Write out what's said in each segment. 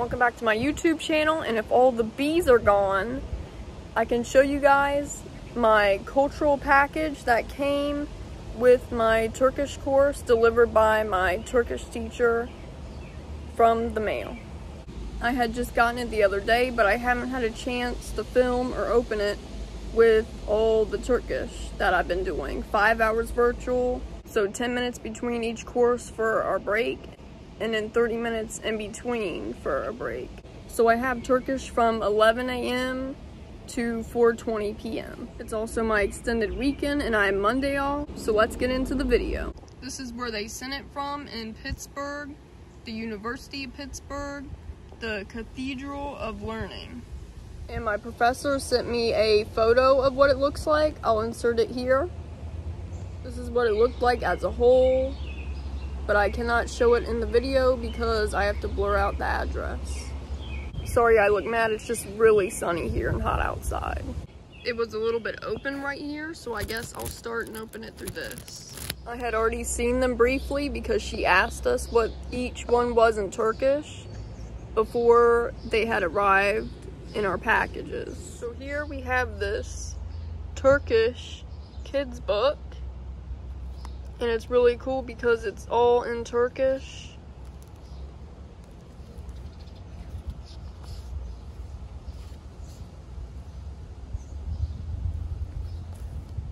welcome back to my YouTube channel and if all the bees are gone I can show you guys my cultural package that came with my Turkish course delivered by my Turkish teacher from the mail. I had just gotten it the other day but I haven't had a chance to film or open it with all the Turkish that I've been doing. Five hours virtual, so 10 minutes between each course for our break and then 30 minutes in between for a break. So I have Turkish from 11 a.m. to 4.20 p.m. It's also my extended weekend and I am Monday off, so let's get into the video. This is where they sent it from in Pittsburgh, the University of Pittsburgh, the Cathedral of Learning. And my professor sent me a photo of what it looks like. I'll insert it here. This is what it looked like as a whole but I cannot show it in the video because I have to blur out the address. Sorry I look mad, it's just really sunny here and hot outside. It was a little bit open right here, so I guess I'll start and open it through this. I had already seen them briefly because she asked us what each one was in Turkish before they had arrived in our packages. So here we have this Turkish kids book and it's really cool because it's all in Turkish.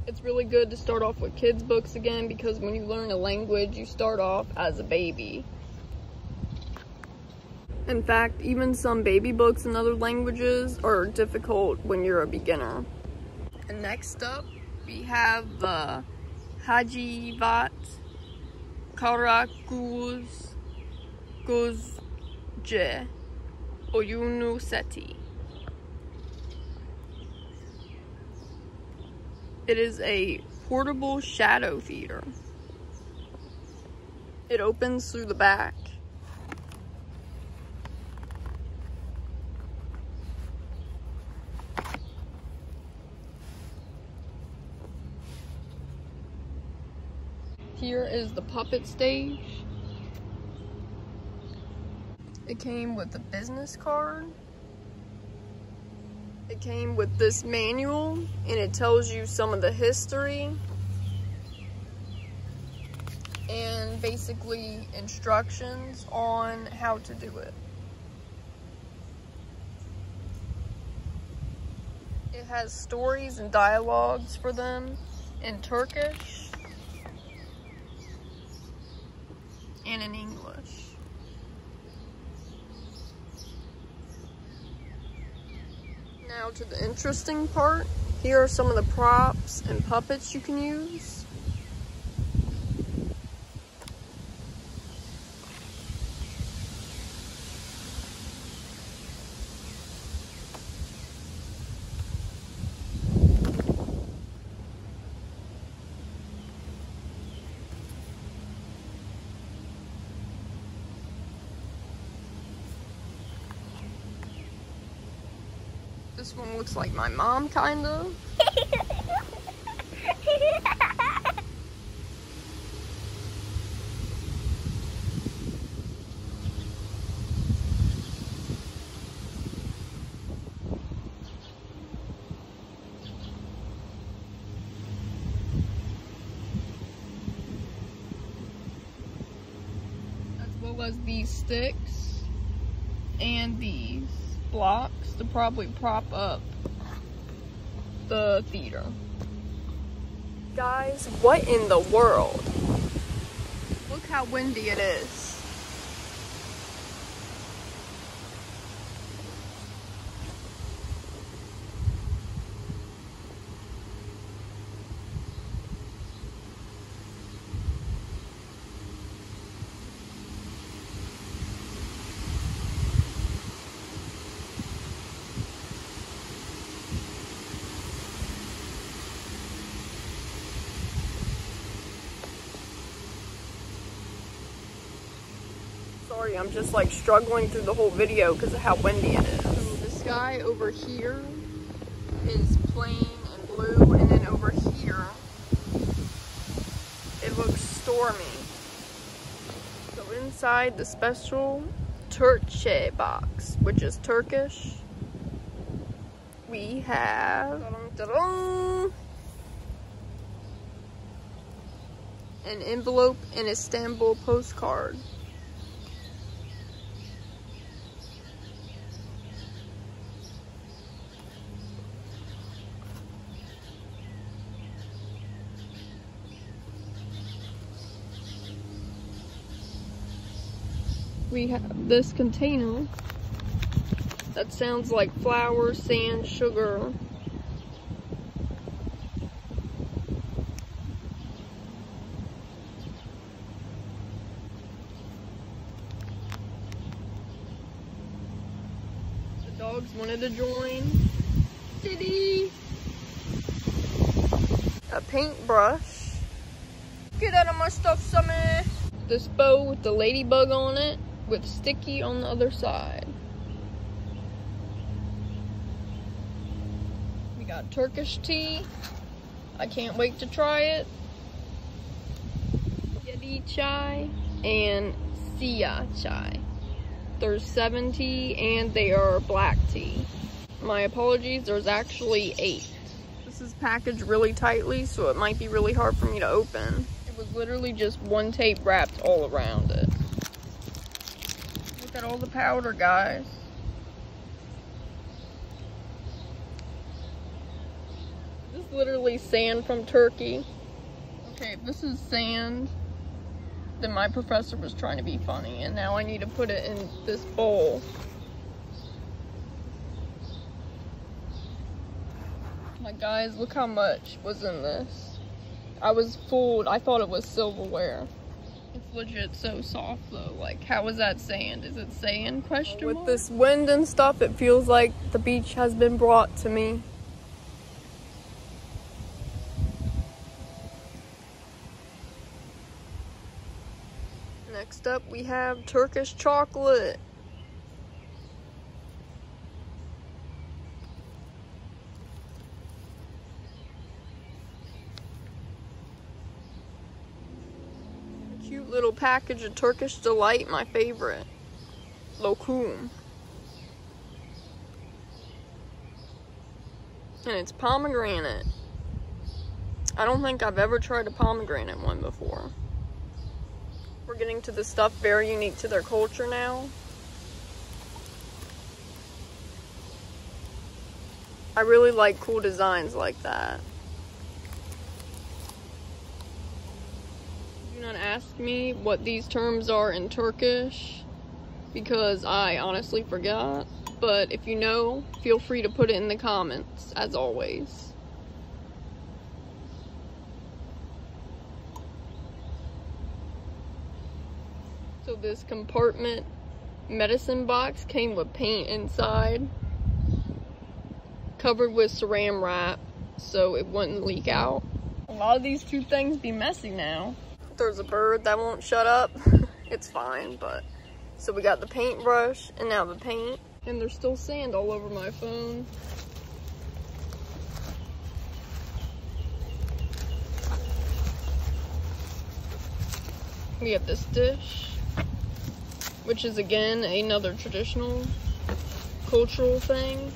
It's really good to start off with kids books again because when you learn a language, you start off as a baby. In fact, even some baby books in other languages are difficult when you're a beginner. And next up, we have the Hacivat Karagöz Gölge Oyunu Seti. It is a portable shadow theater. It opens through the back. Here is the puppet stage. It came with a business card. It came with this manual and it tells you some of the history and basically instructions on how to do it. It has stories and dialogues for them in Turkish and in English. Now to the interesting part. Here are some of the props and puppets you can use. This one looks like my mom, kind of. as well as these sticks and these blocks to probably prop up the theater. Guys, what in the world? Look how windy it is. Sorry, I'm just like struggling through the whole video because of how windy it is. So the sky over here is plain and blue, and then over here, it looks stormy. So inside the special Turkey box, which is Turkish. We have an envelope and a Istanbul postcard. We have this container that sounds like flour, sand, sugar. The dogs wanted to join. Diddy! A paintbrush. Get out of my stuff, Summer! This bow with the ladybug on it with sticky on the other side. We got Turkish tea. I can't wait to try it. Yeti chai and Sia chai. There's seven tea and they are black tea. My apologies, there's actually eight. This is packaged really tightly, so it might be really hard for me to open. It was literally just one tape wrapped all around it at all the powder, guys. This is literally sand from Turkey. Okay, this is sand, then my professor was trying to be funny, and now I need to put it in this bowl. My guys, look how much was in this. I was fooled. I thought it was silverware. It's legit so soft though. Like, how is that sand? Is it sand? Question With this wind and stuff, it feels like the beach has been brought to me. Next up, we have Turkish chocolate. cute little package of Turkish Delight, my favorite. Lokum. And it's pomegranate. I don't think I've ever tried a pomegranate one before. We're getting to the stuff very unique to their culture now. I really like cool designs like that. Do not ask me what these terms are in Turkish because I honestly forgot. But if you know, feel free to put it in the comments, as always. So this compartment medicine box came with paint inside, covered with saran wrap so it wouldn't leak out. A lot of these two things be messy now there's a bird that won't shut up, it's fine, but. So we got the paintbrush and now the paint. And there's still sand all over my phone. We have this dish, which is again another traditional cultural thing.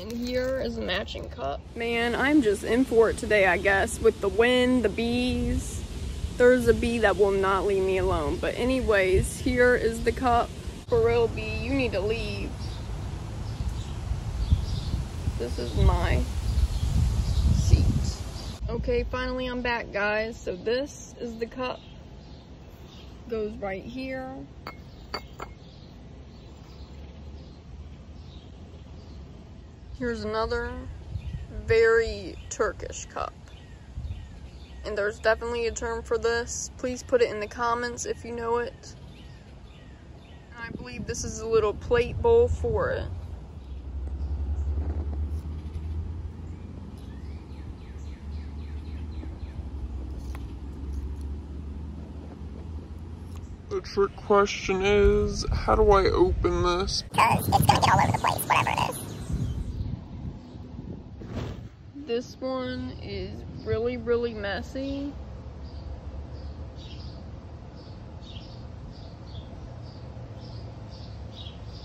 And here is a matching cup. Man, I'm just in for it today, I guess, with the wind, the bees. There's a bee that will not leave me alone. But anyways, here is the cup. For real, bee, you need to leave. This is my seat. Okay, finally I'm back, guys. So this is the cup. Goes right here. Here's another very Turkish cup. And there's definitely a term for this. Please put it in the comments if you know it. And I believe this is a little plate bowl for it. The trick question is, how do I open this? Because it's gonna get all over the place, whatever it is. This one is really, really messy.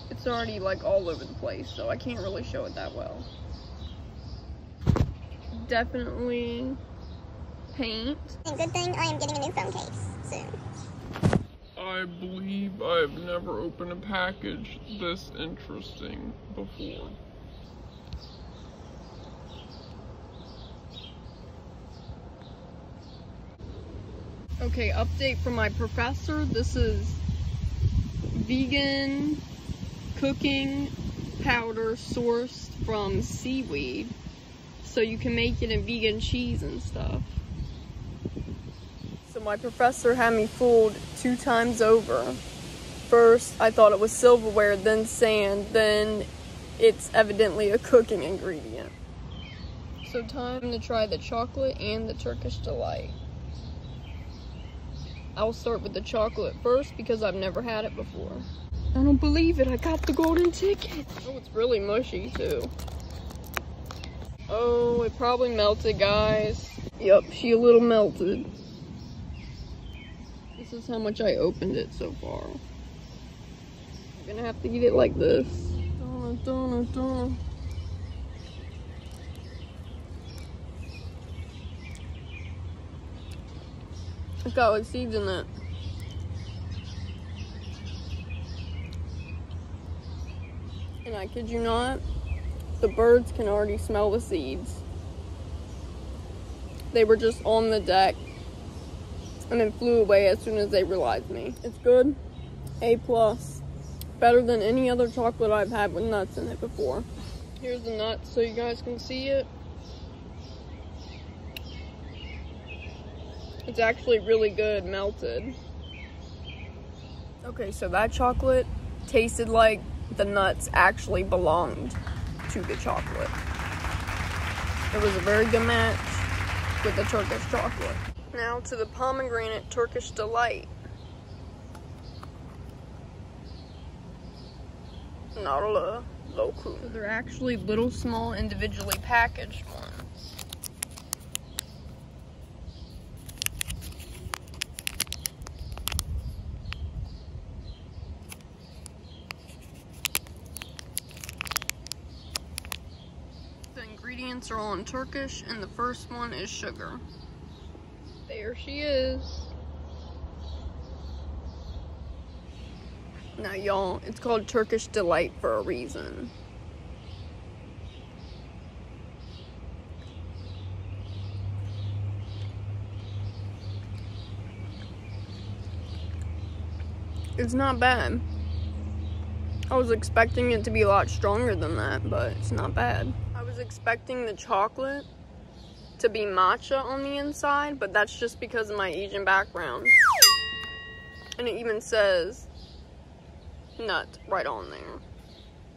it's already like all over the place, so I can't really show it that well. Definitely paint. And good thing I am getting a new phone case soon. I believe I've never opened a package this interesting before. Okay, update from my professor. This is vegan cooking powder sourced from seaweed. So you can make it in vegan cheese and stuff. So my professor had me fooled two times over. First, I thought it was silverware, then sand, then it's evidently a cooking ingredient. So time to try the chocolate and the Turkish delight. I'll start with the chocolate first because I've never had it before. I don't believe it, I got the golden ticket. Oh, it's really mushy too. Oh, it probably melted, guys. Yep, she a little melted. This is how much I opened it so far. I'm gonna have to eat it like this. Donna, Donna, Donna. It's got like seeds in it. And I kid you not, the birds can already smell the seeds. They were just on the deck and then flew away as soon as they realized me. It's good. A plus. Better than any other chocolate I've had with nuts in it before. Here's the nuts so you guys can see it. It's actually really good melted. Okay, so that chocolate tasted like the nuts actually belonged to the chocolate. It was a very good match with the Turkish chocolate. Now to the pomegranate Turkish delight. Not a local. So they're actually little small individually packaged ones. The ingredients are all in Turkish, and the first one is sugar. There she is. Now, y'all, it's called Turkish Delight for a reason. It's not bad. I was expecting it to be a lot stronger than that, but it's not bad. I was expecting the chocolate to be matcha on the inside, but that's just because of my Asian background. And it even says nut right on there.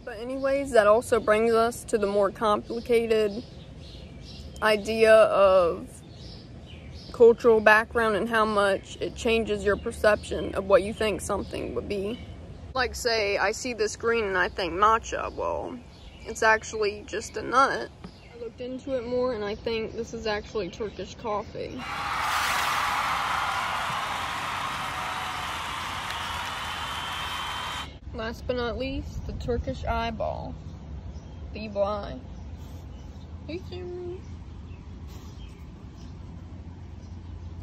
But anyways, that also brings us to the more complicated idea of cultural background and how much it changes your perception of what you think something would be. Like say, I see this green and I think matcha, well, it's actually just a nut. I looked into it more and I think this is actually Turkish coffee. Last but not least, the Turkish eyeball. The eye. Hey, Jimmy.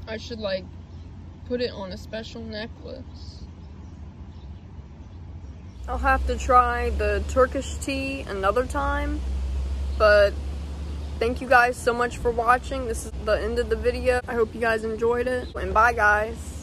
I should like put it on a special necklace. I'll have to try the Turkish tea another time, but thank you guys so much for watching. This is the end of the video. I hope you guys enjoyed it, and bye guys.